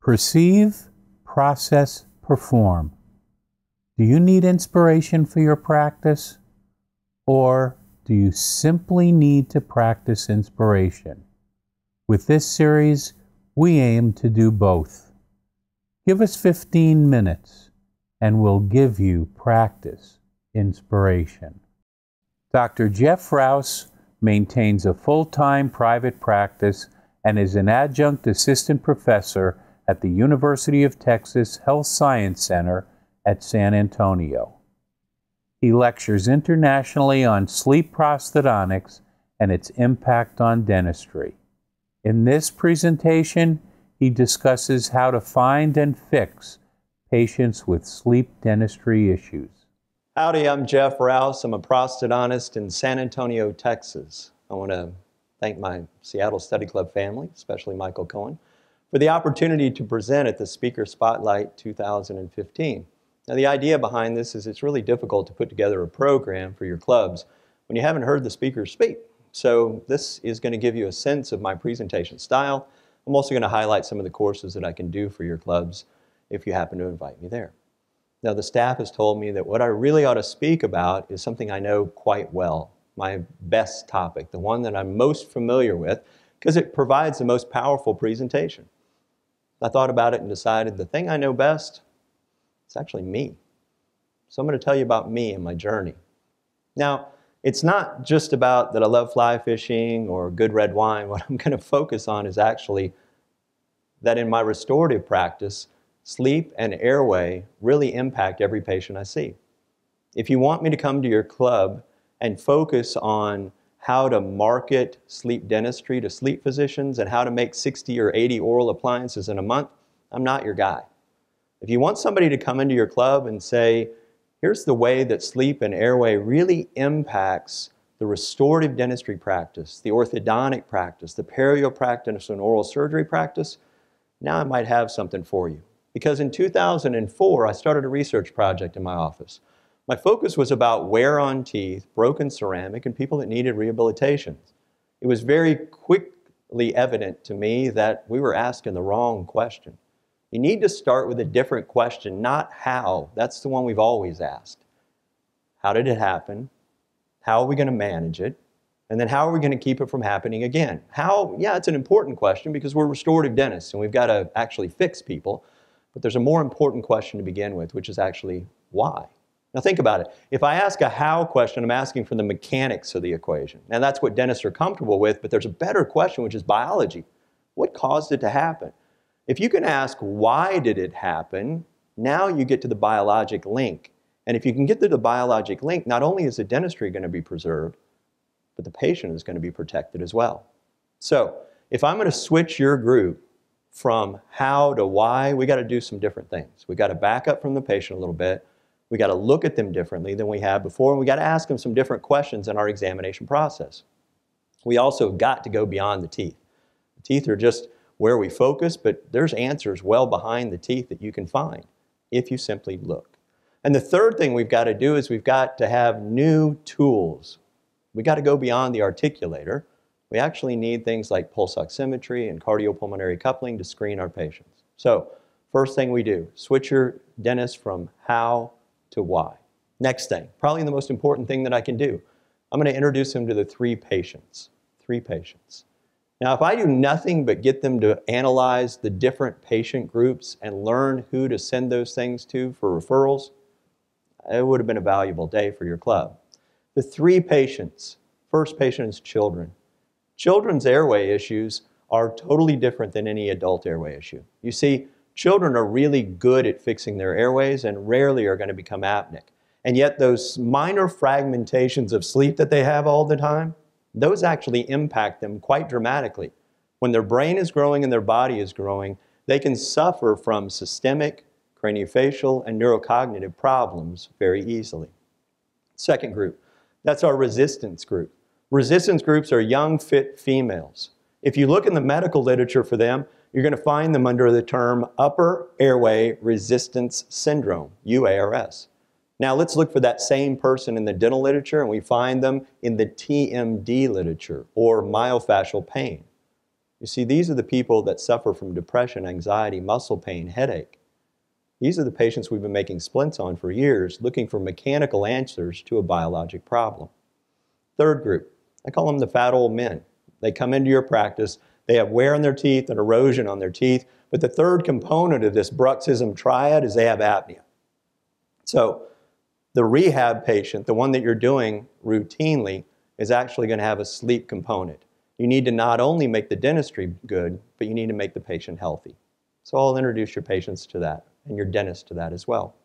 Perceive, process, perform. Do you need inspiration for your practice? Or do you simply need to practice inspiration? With this series, we aim to do both. Give us 15 minutes and we'll give you practice inspiration. Dr. Jeff Rouse maintains a full time private practice and is an adjunct assistant professor at the University of Texas Health Science Center at San Antonio. He lectures internationally on sleep prosthodontics and its impact on dentistry. In this presentation, he discusses how to find and fix patients with sleep dentistry issues. Howdy, I'm Jeff Rouse. I'm a prosthodontist in San Antonio, Texas. I want to thank my Seattle Study Club family, especially Michael Cohen, for the opportunity to present at the Speaker Spotlight 2015. Now, the idea behind this is it's really difficult to put together a program for your clubs when you haven't heard the speakers speak. So this is going to give you a sense of my presentation style. I'm also going to highlight some of the courses that I can do for your clubs if you happen to invite me there. Now the staff has told me that what I really ought to speak about is something I know quite well, my best topic, the one that I'm most familiar with, because it provides the most powerful presentation. I thought about it and decided the mm. thing I know best, it's actually me. So I'm going to tell you about me and my journey. Now, it's not just about that I love fly fishing or good red wine. What I'm going to focus on is actually that in my restorative practice, sleep and airway really impact every patient I see. If you want me to come to your club and focus on how to market sleep dentistry to sleep physicians and how to make 60 or 80 oral appliances in a month, I'm not your guy. If you want somebody to come into your club and say, Here's the way that sleep and airway really impacts the restorative dentistry practice, the orthodontic practice, the perio practice, and oral surgery practice. Now I might have something for you. Because in 2004, I started a research project in my office. My focus was about wear on teeth, broken ceramic, and people that needed rehabilitation. It was very quickly evident to me that we were asking the wrong question. You need to start with a different question, not how. That's the one we've always asked. How did it happen? How are we going to manage it? And then how are we going to keep it from happening again? How, yeah, it's an important question because we're restorative dentists and we've got to actually fix people. But there's a more important question to begin with, which is actually why. Now think about it. If I ask a how question, I'm asking for the mechanics of the equation. And that's what dentists are comfortable with, but there's a better question, which is biology. What caused it to happen? If you can ask, why did it happen? Now you get to the biologic link. And if you can get to the biologic link, not only is the dentistry going to be preserved, but the patient is going to be protected as well. So if I'm going to switch your group from how to why, we got to do some different things. We got to back up from the patient a little bit. We got to look at them differently than we have before, and we got to ask them some different questions in our examination process. We also got to go beyond the teeth. The teeth are just where we focus, but there's answers well behind the teeth that you can find if you simply look. And the third thing we've got to do is we've got to have new tools. We've got to go beyond the articulator. We actually need things like pulse oximetry and cardiopulmonary coupling to screen our patients. So first thing we do, switch your dentist from how to why. Next thing, probably the most important thing that I can do, I'm going to introduce him to the three patients. Three patients. Now, if I do nothing but get them to analyze the different patient groups and learn who to send those things to for referrals, it would have been a valuable day for your club. The three patients, first patient is children. Children's airway issues are totally different than any adult airway issue. You see, children are really good at fixing their airways and rarely are going to become apneic. And yet those minor fragmentations of sleep that they have all the time, those actually impact them quite dramatically. When their brain is growing and their body is growing, they can suffer from systemic, craniofacial, and neurocognitive problems very easily. Second group, that's our resistance group. Resistance groups are young, fit females. If you look in the medical literature for them, you're going to find them under the term Upper Airway Resistance Syndrome, UARS. Now let's look for that same person in the dental literature and we find them in the TMD literature or myofascial pain. You see, these are the people that suffer from depression, anxiety, muscle pain, headache. These are the patients we've been making splints on for years, looking for mechanical answers to a biologic problem. Third group, I call them the fat old men. They come into your practice, they have wear on their teeth and erosion on their teeth, but the third component of this bruxism triad is they have apnea. So the rehab patient, the one that you're doing routinely, is actually going to have a sleep component. You need to not only make the dentistry good, but you need to make the patient healthy. So I'll introduce your patients to that and your dentist to that as well.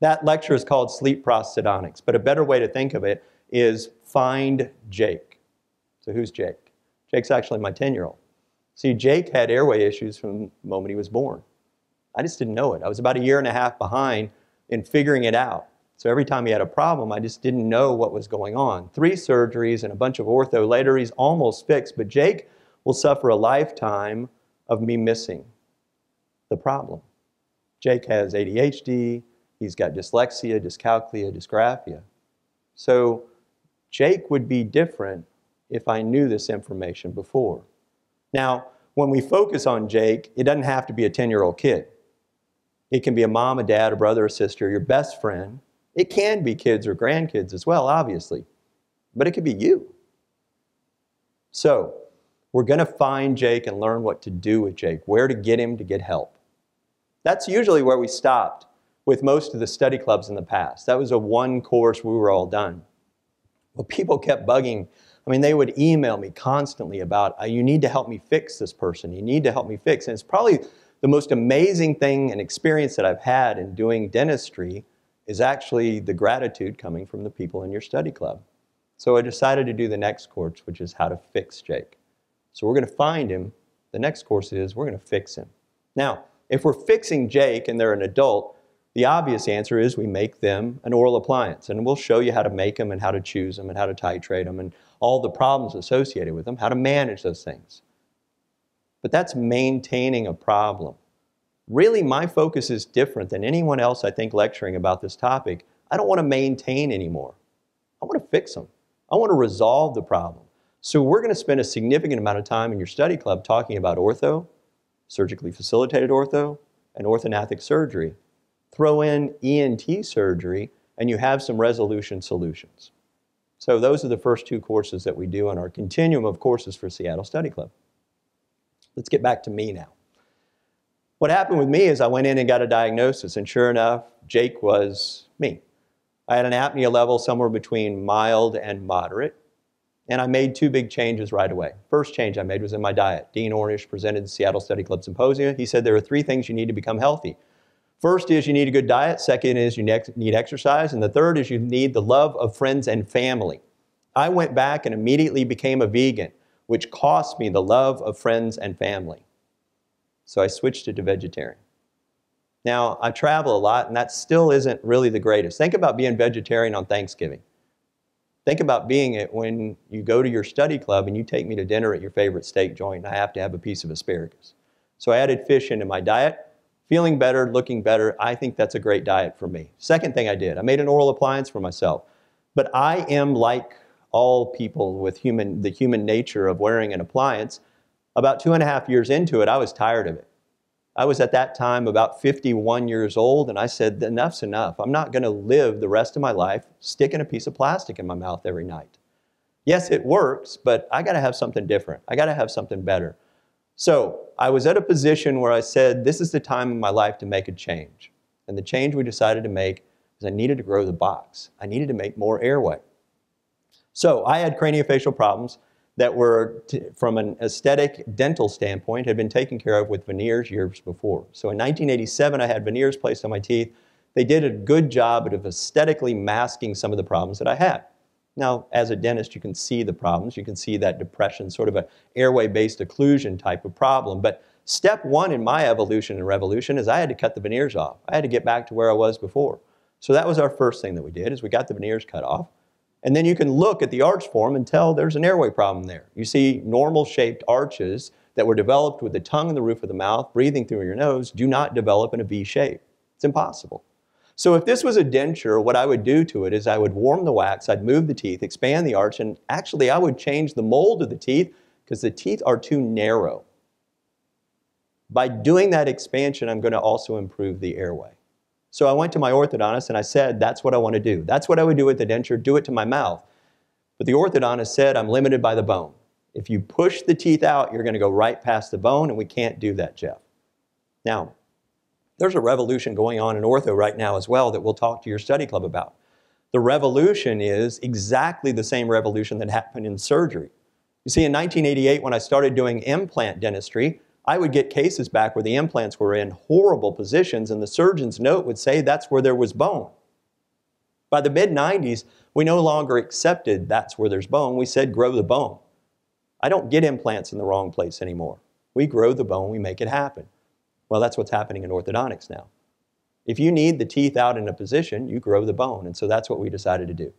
That lecture is called Sleep Prosthodontics, but a better way to think of it is Find Jake. So who's Jake? Jake's actually my 10-year-old. See, Jake had airway issues from the moment he was born. I just didn't know it. I was about a year and a half behind in figuring it out. So every time he had a problem, I just didn't know what was going on. Three surgeries and a bunch of ortho later, he's almost fixed, but Jake will suffer a lifetime of me missing the problem. Jake has ADHD, he's got dyslexia, dyscalculia, dysgraphia. So Jake would be different if I knew this information before. Now, when we focus on Jake, it doesn't have to be a 10-year-old kid. It can be a mom, a dad, a brother, a sister, your best friend. It can be kids or grandkids as well, obviously. But it could be you. So, we're going to find Jake and learn what to do with Jake, where to get him to get help. That's usually where we stopped with most of the study clubs in the past. That was a one course, we were all done. But people kept bugging. I mean, they would email me constantly about, uh, you need to help me fix this person. You need to help me fix. And it's probably the most amazing thing and experience that I've had in doing dentistry is actually the gratitude coming from the people in your study club. So I decided to do the next course, which is how to fix Jake. So we're going to find him. The next course is we're going to fix him. Now, if we're fixing Jake and they're an adult, the obvious answer is we make them an oral appliance. And we'll show you how to make them and how to choose them and how to titrate them and all the problems associated with them, how to manage those things but that's maintaining a problem. Really, my focus is different than anyone else I think lecturing about this topic. I don't want to maintain anymore. I want to fix them. I want to resolve the problem. So we're going to spend a significant amount of time in your study club talking about ortho, surgically facilitated ortho, and orthognathic surgery. Throw in ENT surgery, and you have some resolution solutions. So those are the first two courses that we do on our continuum of courses for Seattle Study Club. Let's get back to me now. What happened with me is I went in and got a diagnosis, and sure enough, Jake was me. I had an apnea level somewhere between mild and moderate, and I made two big changes right away. First change I made was in my diet. Dean Ornish presented the Seattle Study Club Symposium. He said there are three things you need to become healthy. First is you need a good diet, second is you need exercise, and the third is you need the love of friends and family. I went back and immediately became a vegan which cost me the love of friends and family. So I switched it to vegetarian. Now, I travel a lot, and that still isn't really the greatest. Think about being vegetarian on Thanksgiving. Think about being it when you go to your study club and you take me to dinner at your favorite steak joint, and I have to have a piece of asparagus. So I added fish into my diet. Feeling better, looking better, I think that's a great diet for me. Second thing I did, I made an oral appliance for myself. But I am like all people with human, the human nature of wearing an appliance. About two and a half years into it, I was tired of it. I was at that time about 51 years old, and I said, enough's enough. I'm not going to live the rest of my life sticking a piece of plastic in my mouth every night. Yes, it works, but I got to have something different. I got to have something better. So I was at a position where I said, this is the time in my life to make a change. And the change we decided to make is I needed to grow the box. I needed to make more airway. So I had craniofacial problems that were, from an aesthetic dental standpoint, had been taken care of with veneers years before. So in 1987, I had veneers placed on my teeth. They did a good job of aesthetically masking some of the problems that I had. Now, as a dentist, you can see the problems. You can see that depression, sort of an airway-based occlusion type of problem. But step one in my evolution and revolution is I had to cut the veneers off. I had to get back to where I was before. So that was our first thing that we did, is we got the veneers cut off. And then you can look at the arch form and tell there's an airway problem there. You see normal shaped arches that were developed with the tongue and the roof of the mouth, breathing through your nose, do not develop in a V shape. It's impossible. So if this was a denture, what I would do to it is I would warm the wax, I'd move the teeth, expand the arch, and actually I would change the mold of the teeth because the teeth are too narrow. By doing that expansion, I'm going to also improve the airway. So I went to my orthodontist and I said, that's what I want to do. That's what I would do with the denture, do it to my mouth. But the orthodontist said, I'm limited by the bone. If you push the teeth out, you're going to go right past the bone, and we can't do that, Jeff. Now, there's a revolution going on in ortho right now as well that we'll talk to your study club about. The revolution is exactly the same revolution that happened in surgery. You see, in 1988, when I started doing implant dentistry, I would get cases back where the implants were in horrible positions, and the surgeon's note would say that's where there was bone. By the mid 90s, we no longer accepted that's where there's bone. We said grow the bone. I don't get implants in the wrong place anymore. We grow the bone, we make it happen. Well, that's what's happening in orthodontics now. If you need the teeth out in a position, you grow the bone, and so that's what we decided to do.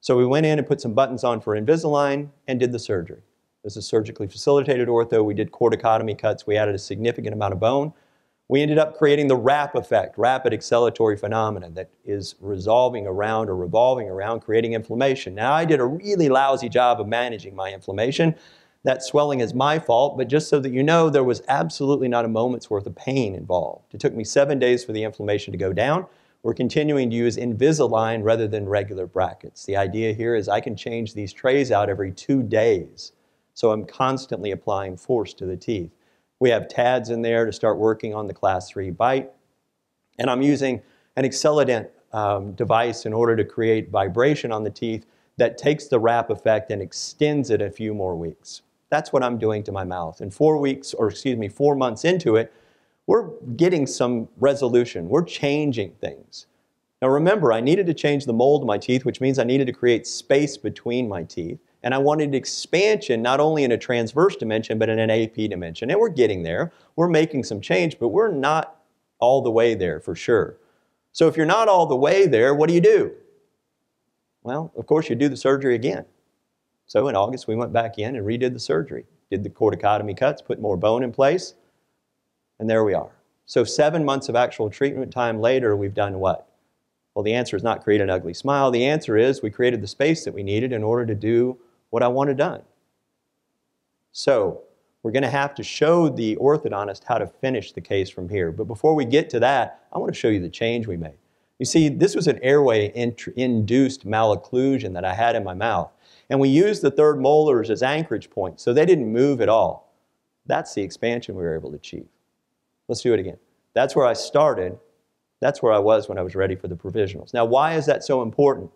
So we went in and put some buttons on for Invisalign and did the surgery. This is surgically facilitated ortho. We did corticotomy cuts. We added a significant amount of bone. We ended up creating the RAP effect, rapid acceleratory phenomena, that is resolving around or revolving around creating inflammation. Now, I did a really lousy job of managing my inflammation. That swelling is my fault, but just so that you know, there was absolutely not a moment's worth of pain involved. It took me seven days for the inflammation to go down. We're continuing to use Invisalign rather than regular brackets. The idea here is I can change these trays out every two days. So I'm constantly applying force to the teeth. We have TADs in there to start working on the class 3 bite. And I'm using an AcceleDent um, device in order to create vibration on the teeth that takes the RAP effect and extends it a few more weeks. That's what I'm doing to my mouth. And four weeks, or excuse me, four months into it, we're getting some resolution. We're changing things. Now remember, I needed to change the mold of my teeth, which means I needed to create space between my teeth. And I wanted expansion not only in a transverse dimension, but in an AP dimension. And we're getting there. We're making some change, but we're not all the way there for sure. So if you're not all the way there, what do you do? Well, of course, you do the surgery again. So in August, we went back in and redid the surgery, did the corticotomy cuts, put more bone in place, and there we are. So seven months of actual treatment time later, we've done what? Well, the answer is not create an ugly smile. The answer is we created the space that we needed in order to do what I wanted done. So we're going to have to show the orthodontist how to finish the case from here. But before we get to that, I want to show you the change we made. You see, this was an airway induced malocclusion that I had in my mouth. And we used the third molars as anchorage points, so they didn't move at all. That's the expansion we were able to achieve. Let's do it again. That's where I started. That's where I was when I was ready for the provisionals. Now, why is that so important?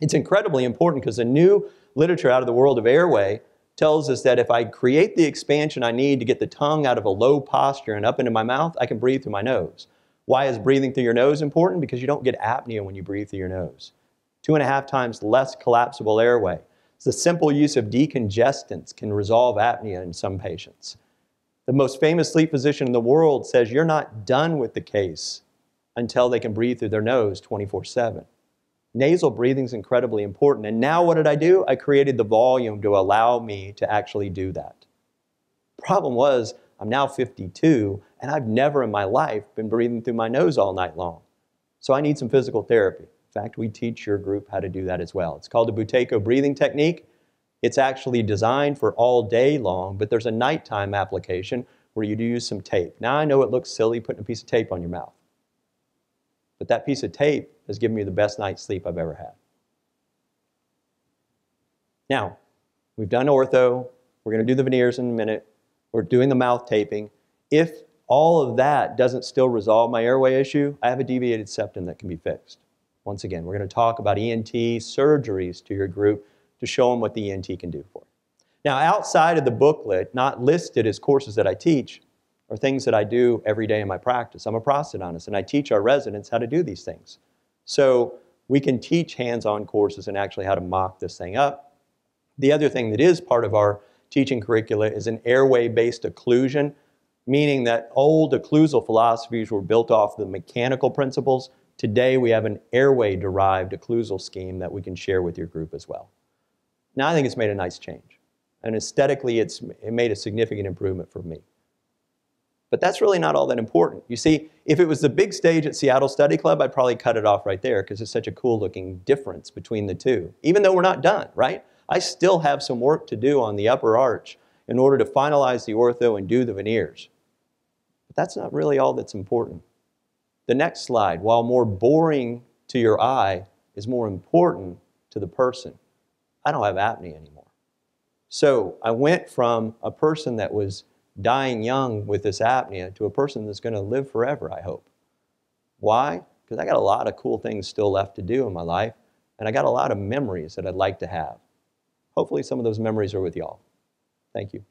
It's incredibly important because the new literature out of the world of airway tells us that if I create the expansion I need to get the tongue out of a low posture and up into my mouth, I can breathe through my nose. Why is breathing through your nose important? Because you don't get apnea when you breathe through your nose. Two and a half times less collapsible airway. The simple use of decongestants can resolve apnea in some patients. The most famous sleep physician in the world says you're not done with the case until they can breathe through their nose 24 7. Nasal breathing is incredibly important. And now what did I do? I created the volume to allow me to actually do that. Problem was, I'm now 52, and I've never in my life been breathing through my nose all night long. So I need some physical therapy. In fact, we teach your group how to do that as well. It's called the Buteyko breathing technique. It's actually designed for all day long, but there's a nighttime application where you do use some tape. Now I know it looks silly putting a piece of tape on your mouth. But that piece of tape has given me the best night's sleep I've ever had. Now, we've done ortho. We're going to do the veneers in a minute. We're doing the mouth taping. If all of that doesn't still resolve my airway issue, I have a deviated septum that can be fixed. Once again, we're going to talk about ENT surgeries to your group to show them what the ENT can do for you. Now, outside of the booklet, not listed as courses that I teach, are things that I do every day in my practice. I'm a prosthodontist, and I teach our residents how to do these things. So we can teach hands-on courses and actually how to mock this thing up. The other thing that is part of our teaching curricula is an airway-based occlusion, meaning that old occlusal philosophies were built off the mechanical principles. Today we have an airway-derived occlusal scheme that we can share with your group as well. Now I think it's made a nice change. And aesthetically, it's it made a significant improvement for me. But that's really not all that important. You see, if it was the big stage at Seattle Study Club, I'd probably cut it off right there because it's such a cool looking difference between the two. Even though we're not done, right? I still have some work to do on the upper arch in order to finalize the ortho and do the veneers. But that's not really all that's important. The next slide, while more boring to your eye, is more important to the person. I don't have apnea anymore. So I went from a person that was dying young with this apnea to a person that's going to live forever, I hope. Why? Because I got a lot of cool things still left to do in my life, and I got a lot of memories that I'd like to have. Hopefully, some of those memories are with y'all. Thank you.